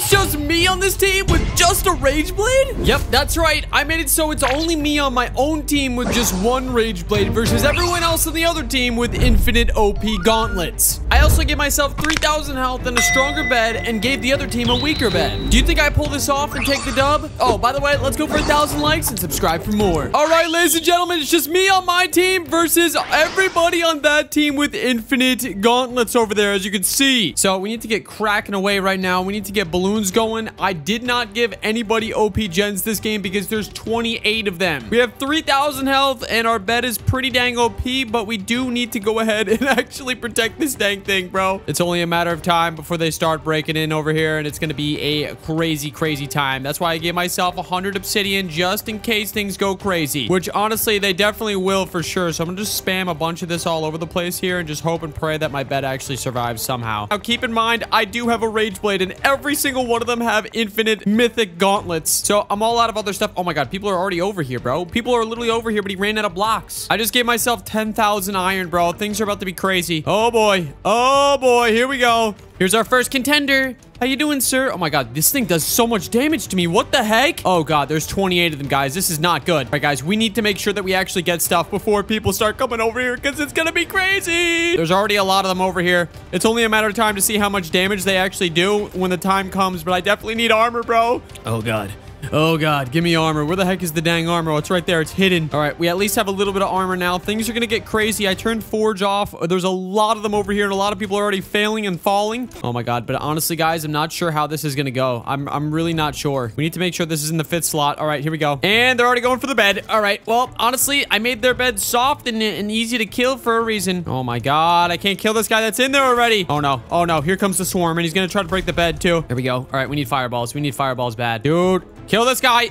It's just me on this team with just a Rage Blade? Yep, that's right. I made it so it's only me on my own team with just one Rage Blade versus everyone else on the other team with infinite OP gauntlets. I also gave myself 3,000 health and a stronger bed and gave the other team a weaker bed. Do you think I pull this off and take the dub? Oh, by the way, let's go for a thousand likes and subscribe for more. All right, ladies and gentlemen, it's just me on my team versus everybody on that team with infinite gauntlets over there, as you can see. So we need to get cracking away right now. We need to get balloons going. I did not give anybody OP gens this game because there's 28 of them. We have 3,000 health and our bed is pretty dang OP, but we do need to go ahead and actually protect this dang thing, bro. It's only a matter of time before they start breaking in over here and it's going to be a crazy, crazy time. That's why I gave myself 100 obsidian just in case things go crazy, which honestly, they definitely will for sure. So I'm going to just spam a bunch of this all over the place here and just hope and pray that my bed actually survives somehow. Now, keep in mind, I do have a Rage Blade and every single one of them have infinite mythic gauntlets. So I'm all out of other stuff. Oh my God, people are already over here, bro. People are literally over here, but he ran out of blocks. I just gave myself 10,000 iron, bro. Things are about to be crazy. Oh boy. Oh boy. Here we go. Here's our first contender. How you doing, sir? Oh my god, this thing does so much damage to me. What the heck? Oh god, there's 28 of them, guys. This is not good. All right, guys, we need to make sure that we actually get stuff before people start coming over here because it's gonna be crazy. There's already a lot of them over here. It's only a matter of time to see how much damage they actually do when the time comes, but I definitely need armor, bro. Oh god. Oh, God. Give me armor. Where the heck is the dang armor? Oh, it's right there. It's hidden. All right. We at least have a little bit of armor now. Things are going to get crazy. I turned Forge off. There's a lot of them over here, and a lot of people are already failing and falling. Oh, my God. But honestly, guys, I'm not sure how this is going to go. I'm, I'm really not sure. We need to make sure this is in the fifth slot. All right. Here we go. And they're already going for the bed. All right. Well, honestly, I made their bed soft and, and easy to kill for a reason. Oh, my God. I can't kill this guy that's in there already. Oh, no. Oh, no. Here comes the swarm, and he's going to try to break the bed, too. Here we go. All right. We need fireballs. We need fireballs bad. Dude, kill this guy.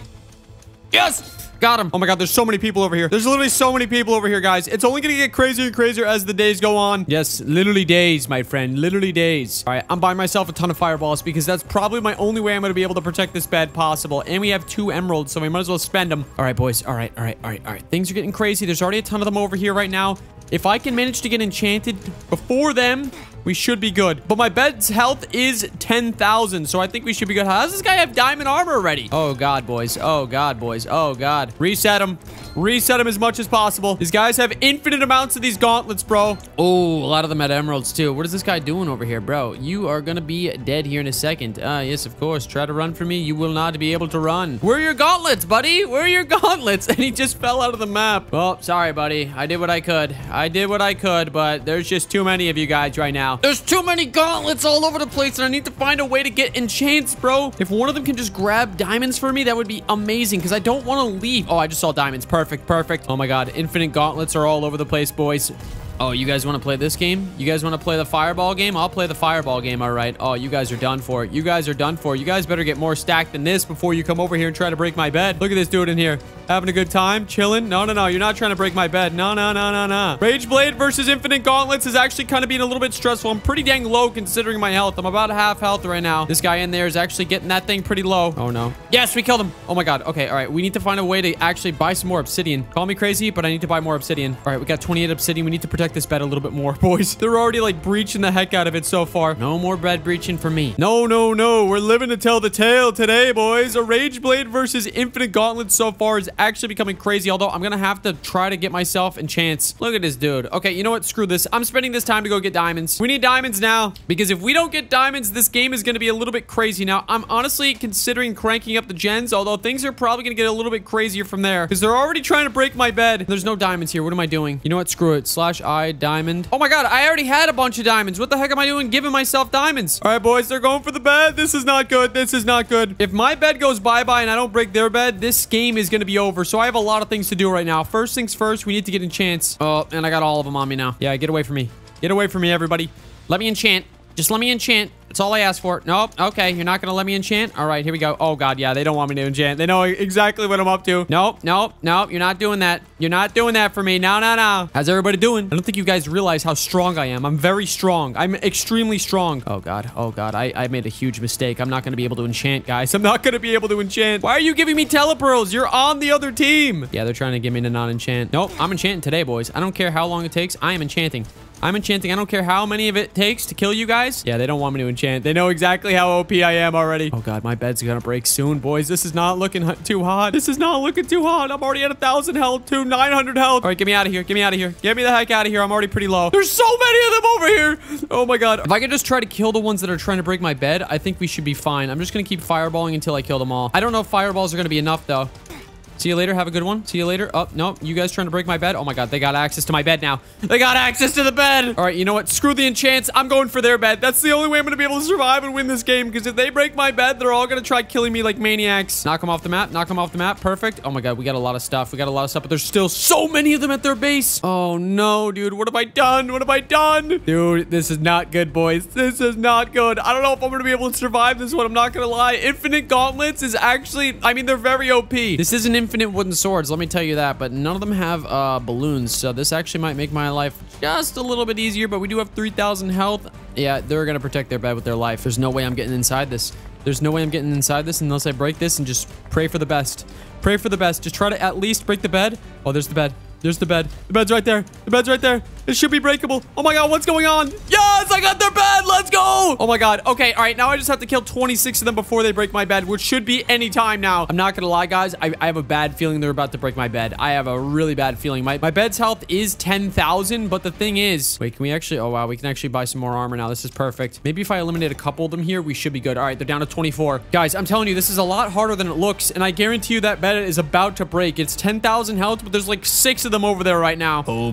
Yes! Got him. Oh my god, there's so many people over here. There's literally so many people over here, guys. It's only gonna get crazier and crazier as the days go on. Yes, literally days, my friend. Literally days. All right, I'm buying myself a ton of fireballs because that's probably my only way I'm gonna be able to protect this bed possible. And we have two emeralds, so we might as well spend them. All right, boys. All right, all right, all right, all right. Things are getting crazy. There's already a ton of them over here right now. If I can manage to get enchanted before them, we should be good. But my bed's health is 10,000, so I think we should be good. How does this guy have diamond armor already? Oh, God, boys. Oh, God, boys. Oh, God. Reset him. Reset him as much as possible. These guys have infinite amounts of these gauntlets, bro. Oh, a lot of them had emeralds, too. What is this guy doing over here, bro? You are gonna be dead here in a second. Ah, uh, yes, of course. Try to run for me. You will not be able to run. Where are your gauntlets, buddy? Where are your gauntlets? And he just fell out of the map. Well, sorry, buddy. I did what I could. I did what I could, but there's just too many of you guys right now. There's too many gauntlets all over the place, and I need to find a way to get enchants, bro. If one of them can just grab diamonds for me, that would be amazing, because I don't want to leave. Oh, I just saw diamonds. Perfect, perfect. Oh my god, infinite gauntlets are all over the place, boys. Oh, you guys want to play this game? You guys want to play the fireball game? I'll play the fireball game, all right. Oh, you guys are done for. You guys are done for. You guys better get more stacked than this before you come over here and try to break my bed. Look at this dude in here. Having a good time? Chilling? No, no, no. You're not trying to break my bed. No, no, no, no, no. Rage Blade versus Infinite Gauntlets is actually kind of being a little bit stressful. I'm pretty dang low considering my health. I'm about half health right now. This guy in there is actually getting that thing pretty low. Oh, no. Yes, we killed him. Oh, my God. Okay, all right. We need to find a way to actually buy some more obsidian. Call me crazy, but I need to buy more obsidian. All right, we got 28 obsidian. We need to protect this bed a little bit more, boys. They're already, like, breaching the heck out of it so far. No more bed breaching for me. No, no, no. We're living to tell the tale today, boys. A Rage Blade versus Infinite Gauntlet so far is actually becoming crazy although I'm gonna have to try to get myself enchants. Look at this dude. Okay, you know what? Screw this. I'm spending this time to go get diamonds. We need diamonds now, because if we don't get diamonds, this game is gonna be a little bit crazy. Now, I'm honestly considering cranking up the gens, although things are probably gonna get a little bit crazier from there, because they're already trying to break my bed. There's no diamonds here. What am I doing? You know what? Screw it. Slash I diamond. Oh my god, I already had a bunch of diamonds. What the heck am I doing giving myself diamonds? All right, boys, they're going for the bed. This is not good. This is not good. If my bed goes bye-bye and I don't break their bed, this game is gonna be over. So I have a lot of things to do right now. First things first, we need to get enchants. Oh, and I got all of them on me now. Yeah, get away from me. Get away from me, everybody. Let me enchant. Just let me enchant. That's all I asked for. Nope. Okay, you're not going to let me enchant? All right, here we go. Oh, God, yeah, they don't want me to enchant. They know exactly what I'm up to. Nope, nope, nope. You're not doing that. You're not doing that for me. No, no, no. How's everybody doing? I don't think you guys realize how strong I am. I'm very strong. I'm extremely strong. Oh, God. Oh, God. I, I made a huge mistake. I'm not going to be able to enchant, guys. I'm not going to be able to enchant. Why are you giving me telepearls? You're on the other team. Yeah, they're trying to get me to not enchant. Nope, I'm enchanting today, boys. I don't care how long it takes. I am enchanting. I'm enchanting. I don't care how many of it takes to kill you guys. Yeah, they don't want me to enchant. They know exactly how OP I am already. Oh god, my bed's gonna break soon, boys. This is not looking too hot. This is not looking too hot. I'm already at a thousand health, to 900 health. All right, get me out of here. Get me out of here. Get me the heck out of here. I'm already pretty low. There's so many of them over here. Oh my god. If I could just try to kill the ones that are trying to break my bed, I think we should be fine. I'm just gonna keep fireballing until I kill them all. I don't know if fireballs are gonna be enough though. See you later. Have a good one. See you later. Oh, no. You guys trying to break my bed? Oh, my God. They got access to my bed now. They got access to the bed. All right. You know what? Screw the enchants. I'm going for their bed. That's the only way I'm going to be able to survive and win this game. Because if they break my bed, they're all going to try killing me like maniacs. Knock them off the map. Knock them off the map. Perfect. Oh, my God. We got a lot of stuff. We got a lot of stuff. But there's still so many of them at their base. Oh, no, dude. What have I done? What have I done? Dude, this is not good, boys. This is not good. I don't know if I'm going to be able to survive this one. I'm not going to lie. Infinite gauntlets is actually... I mean, they're very OP. This is an infinite wooden swords let me tell you that. But none of them have uh, balloons, so this actually might make my life just a little bit easier. But we do have 3,000 health. Yeah, they're going to protect their bed with their life. There's no way I'm getting inside this. There's no way I'm getting inside this unless I break this and just pray for the best. Pray for the best. Just try to at least break the bed. Oh, there's the bed. There's the bed. The bed's right there. The bed's right there. It should be breakable. Oh my god, what's going on? Yes, I got their bed. Let's go. Oh my god. Okay, all right. Now I just have to kill 26 of them before they break my bed, which should be any time now. I'm not gonna lie, guys. I, I have a bad feeling they're about to break my bed. I have a really bad feeling. My, my bed's health is 10,000, but the thing is... Wait, can we actually... Oh, wow. We can actually buy some more armor now. This is perfect. Maybe if I eliminate a couple of them here, we should be good. All right, they're down to 24. Guys, I'm telling you, this is a lot harder than it looks, and I guarantee you that bed is about to break. It's 10,000 health, but there's like six of them over there right now. Oh,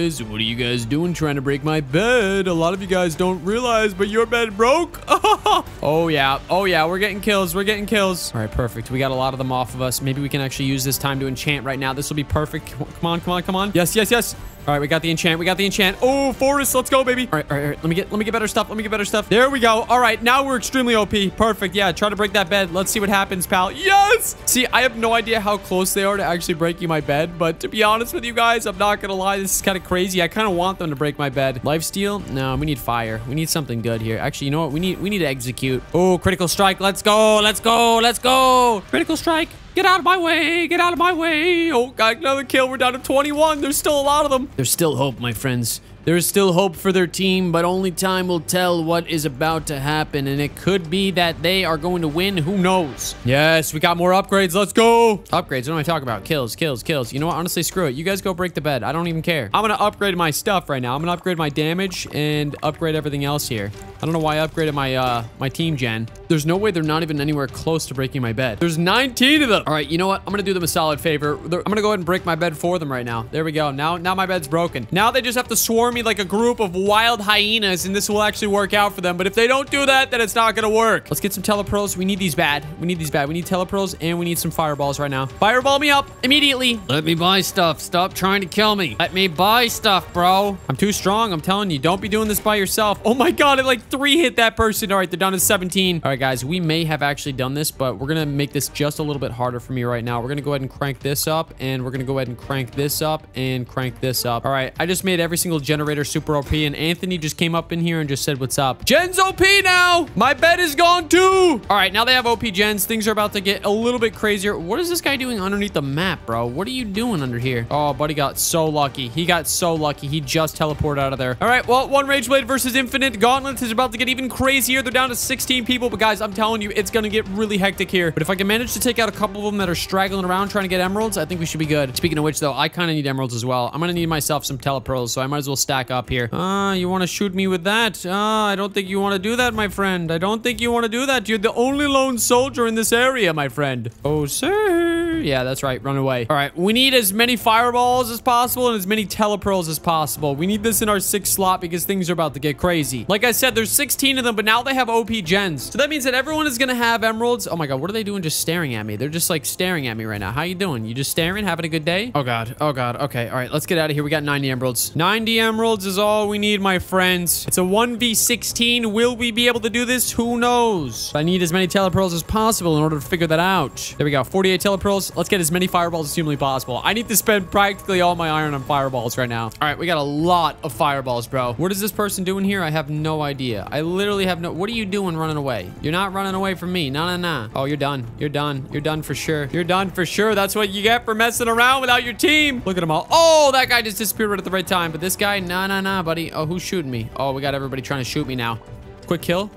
What are you guys doing trying to break my bed? A lot of you guys don't realize, but your bed broke. oh, yeah. Oh, yeah. We're getting kills. We're getting kills. All right, perfect. We got a lot of them off of us. Maybe we can actually use this time to enchant right now. This will be perfect. Come on, come on, come on. Yes, yes, yes. All right, we got the enchant. We got the enchant. Oh, forest. Let's go, baby. All right, all right, all right. Let me get let me get better stuff. Let me get better stuff. There we go. All right, now we're extremely OP. Perfect. Yeah, try to break that bed. Let's see what happens, pal. Yes! See, I have no idea how close they are to actually breaking my bed, but to be honest with you guys, I'm not gonna lie. This is kind of crazy. I kind of want them to break my bed. Life steal? No, we need fire. We need something good here. Actually, you know what? We need we need to execute. Oh, critical strike. Let's go. Let's go. Let's go. Critical strike. Get out of my way! Get out of my way! Oh, got another kill. We're down to 21. There's still a lot of them. There's still hope, my friends. There is still hope for their team, but only time will tell what is about to happen, and it could be that they are going to win. Who knows? Yes, we got more upgrades. Let's go. Upgrades. What am I talking about? Kills, kills, kills. You know what? Honestly, screw it. You guys go break the bed. I don't even care. I'm going to upgrade my stuff right now. I'm going to upgrade my damage and upgrade everything else here. I don't know why I upgraded my uh, my team gen. There's no way they're not even anywhere close to breaking my bed. There's 19 of them. All right, you know what? I'm going to do them a solid favor. I'm going to go ahead and break my bed for them right now. There we go. Now, now my bed's broken. Now they just have to swarm me like a group of wild hyenas, and this will actually work out for them. But if they don't do that, then it's not going to work. Let's get some telepearls. We need these bad. We need these bad. We need telepearls, and we need some fireballs right now. Fireball me up immediately. Let me buy stuff. Stop trying to kill me. Let me buy stuff, bro. I'm too strong. I'm telling you. Don't be doing this by yourself. Oh my god, it like three hit that person. All right, they're down to 17. All right, guys, we may have actually done this, but we're going to make this just a little bit harder for me right now. We're going to go ahead and crank this up, and we're going to go ahead and crank this up and crank this up. All right, I just made every single generator super OP, and Anthony just came up in here and just said, what's up? Gen's OP now. My bed is gone too. All right, now they have OP gens. Things are about to get a little bit crazier. What is this guy doing underneath the map, bro? What are you doing under here? Oh, buddy got so lucky. He got so lucky. He just teleported out of there. All right, well, one Rage Blade versus Infinite Gauntlets is about to get even crazier. They're down to 16 people, but guys, I'm telling you, it's going to get really hectic here. But if I can manage to take out a couple of them that are straggling around trying to get emeralds, I think we should be good. Speaking of which, though, I kind of need emeralds as well. I'm going to need myself some telepearls, so I might as well stack up here. Ah, uh, you want to shoot me with that? Ah, uh, I don't think you want to do that, my friend. I don't think you want to do that. You're the only lone soldier in this area, my friend. Oh, sir. Yeah, that's right. Run away. All right, we need as many fireballs as possible and as many telepearls as possible. We need this in our sixth slot because things are about to get crazy. Like I said, there's 16 of them, but now they have OP gens. So that means that everyone is going to have emeralds. Oh my god, what are they doing just staring at me? They're just like staring at me right now. How you doing? You just staring? Having a good day? Oh god. Oh god. Okay. All right, let's get out of here. We got 90 emeralds. 90 emeralds is all we need, my friends. It's a 1v16. Will we be able to do this? Who knows? I need as many telepearls as possible in order to figure that out. There we go. 48 telepearls. Fireballs. Let's get as many fireballs as humanly possible. I need to spend practically all my iron on fireballs right now. All right, we got a lot of fireballs, bro. What is this person doing here? I have no idea. I literally have no... What are you doing running away? You're not running away from me. No, no, no. Oh, you're done. You're done. You're done for sure. You're done for sure. That's what you get for messing around without your team. Look at them all. Oh, that guy just disappeared right at the right time. But this guy, nah, nah, nah, buddy. Oh, who's shooting me? Oh, we got everybody trying to shoot me now. Quick kill.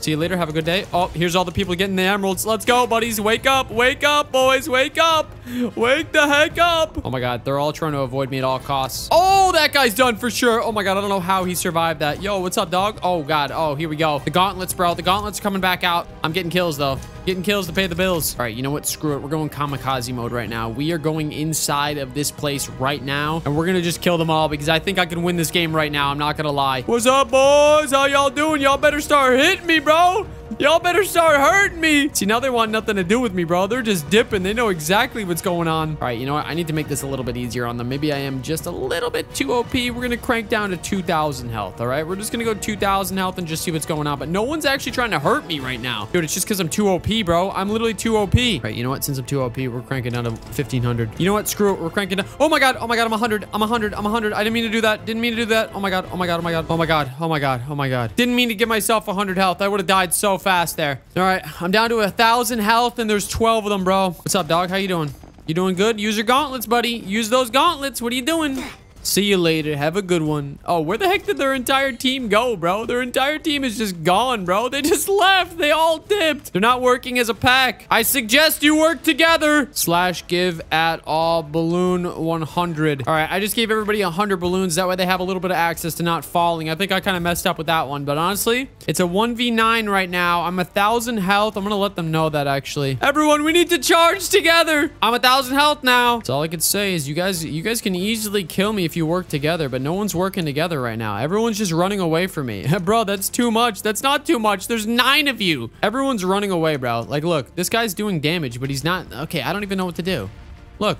See you later. Have a good day. Oh, here's all the people getting the emeralds. Let's go, buddies. Wake up. Wake up, boys. Wake up. Wake the heck up. Oh my god. They're all trying to avoid me at all costs. Oh, that guy's done for sure. Oh my god. I don't know how he survived that. Yo, what's up, dog? Oh god. Oh, here we go. The gauntlets, bro. The gauntlets are coming back out. I'm getting kills, though. Getting kills to pay the bills. All right, you know what? Screw it. We're going kamikaze mode right now. We are going inside of this place right now, and we're going to just kill them all because I think I can win this game right now. I'm not going to lie. What's up, boys? How y'all doing? Y'all better start hitting me, bro. Y'all better start hurting me. See, now they want nothing to do with me, bro. They're just dipping. They know exactly what's going on. All right, you know what? I need to make this a little bit easier on them. Maybe I am just a little bit too OP. We're going to crank down to 2,000 health, all right? We're just going to go 2,000 health and just see what's going on. But no one's actually trying to hurt me right now. Dude, it's just because I'm too OP, bro. I'm literally too OP. All right, you know what? Since I'm too OP, we're cranking down to 1,500. You know what? Screw it. We're cranking down. Oh, my God. Oh, my God. I'm 100. I'm 100. I'm 100. I didn't mean to do that. Didn't mean to do that. Oh, my God. Oh, my God. Oh, my God. Oh, my God. Oh, my God. Oh, my God. Didn't mean to give myself 100 health. I would have died so fast there. All right, I'm down to a thousand health and there's 12 of them, bro. What's up, dog? How you doing? You doing good? Use your gauntlets, buddy. Use those gauntlets. What are you doing? See you later. Have a good one. Oh, where the heck did their entire team go, bro? Their entire team is just gone, bro. They just left. They all dipped. They're not working as a pack. I suggest you work together. Slash give at all balloon 100. All right, I just gave everybody 100 balloons. That way they have a little bit of access to not falling. I think I kind of messed up with that one, but honestly, it's a 1v9 right now. I'm a thousand health. I'm going to let them know that actually. Everyone, we need to charge together. I'm a thousand health now. That's all I can say is you guys, you guys can easily kill me if you work together, but no one's working together right now. Everyone's just running away from me. bro, that's too much. That's not too much. There's nine of you. Everyone's running away, bro. Like, look, this guy's doing damage, but he's not. Okay, I don't even know what to do. Look.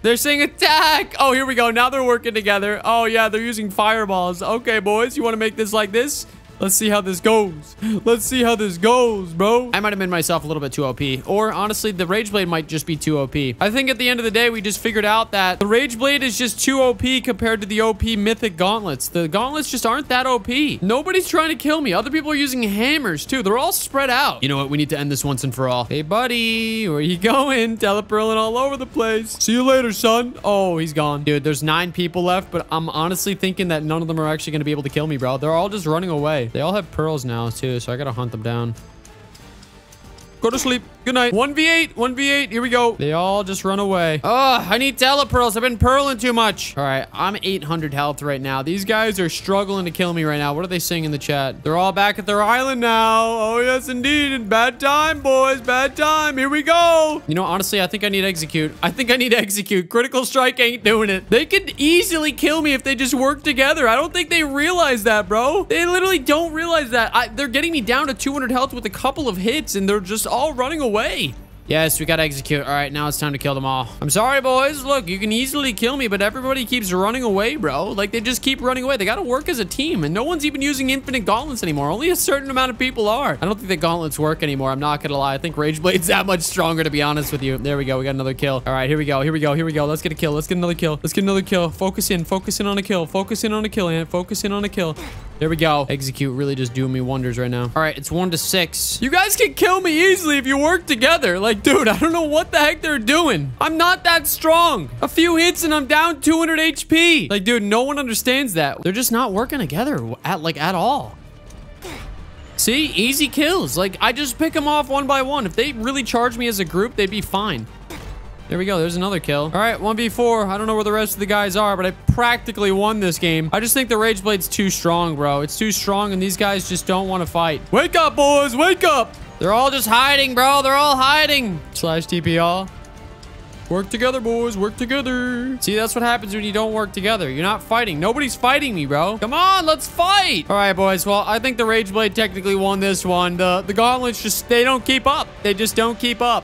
They're saying attack. Oh, here we go. Now they're working together. Oh, yeah, they're using fireballs. Okay, boys, you want to make this like this? Let's see how this goes. Let's see how this goes, bro. I might have made myself a little bit too OP. Or honestly, the Rage Blade might just be too OP. I think at the end of the day, we just figured out that the Rage Blade is just too OP compared to the OP Mythic Gauntlets. The Gauntlets just aren't that OP. Nobody's trying to kill me. Other people are using hammers too. They're all spread out. You know what? We need to end this once and for all. Hey, buddy. Where you going? Telepearling all over the place. See you later, son. Oh, he's gone. Dude, there's nine people left, but I'm honestly thinking that none of them are actually going to be able to kill me, bro. They're all just running away. They all have pearls now, too, so I gotta hunt them down. Go to sleep. Good night. 1v8. 1v8. Here we go. They all just run away. Oh, I need telepearls. I've been pearling too much. All right. I'm 800 health right now. These guys are struggling to kill me right now. What are they saying in the chat? They're all back at their island now. Oh, yes, indeed. Bad time, boys. Bad time. Here we go. You know, honestly, I think I need execute. I think I need execute. Critical strike ain't doing it. They could easily kill me if they just work together. I don't think they realize that, bro. They literally don't realize that. I, they're getting me down to 200 health with a couple of hits, and they're just all running away. Yes, we gotta execute. All right, now it's time to kill them all. I'm sorry, boys. Look, you can easily kill me, but everybody keeps running away, bro. Like, they just keep running away. They gotta work as a team, and no one's even using infinite gauntlets anymore. Only a certain amount of people are. I don't think the gauntlets work anymore. I'm not gonna lie. I think Rage Blade's that much stronger, to be honest with you. There we go. We got another kill. All right, here we go. Here we go. Here we go. Let's get a kill. Let's get another kill. Let's get another kill. Focus in. Focus in on a kill. Focus in on a kill, Ant. Focus in on a kill. There we go. Execute really just doing me wonders right now. All right, it's one to six. You guys can kill me easily if you work together. Like, dude, I don't know what the heck they're doing. I'm not that strong. A few hits and I'm down 200 HP. Like, dude, no one understands that. They're just not working together at like at all. See, easy kills. Like, I just pick them off one by one. If they really charge me as a group, they'd be fine. There we go. There's another kill. All right, 1v4. I don't know where the rest of the guys are, but I practically won this game. I just think the Rage Blade's too strong, bro. It's too strong, and these guys just don't want to fight. Wake up, boys. Wake up. They're all just hiding, bro. They're all hiding. Slash TP all. Work together, boys. Work together. See, that's what happens when you don't work together. You're not fighting. Nobody's fighting me, bro. Come on, let's fight. All right, boys. Well, I think the Rage Blade technically won this one. The, the Gauntlets just, they don't keep up. They just don't keep up.